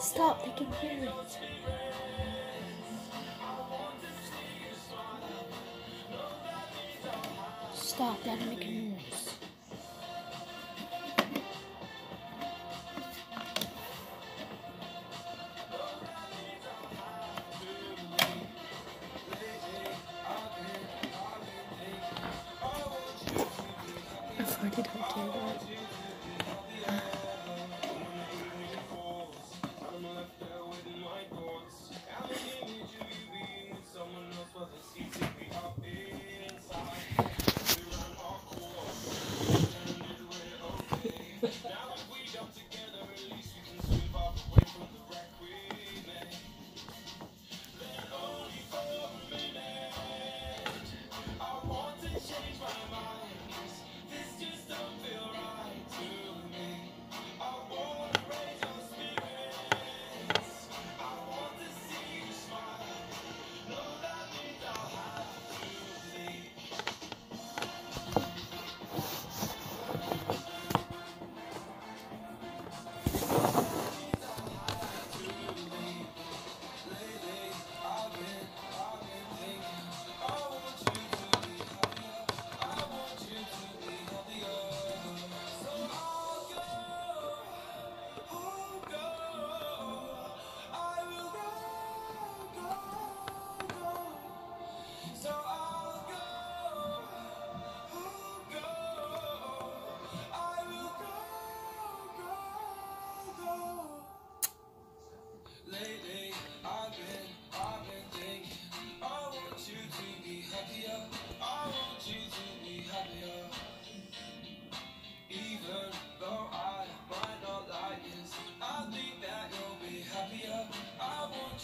Stop, they can hear it. Stop, that'll make a noise. I farted on camera.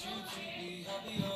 You you be happier?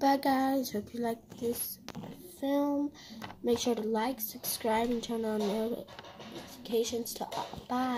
Bye guys, hope you like this film. Make sure to like, subscribe, and turn on notifications to all. Bye.